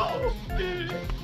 golpe.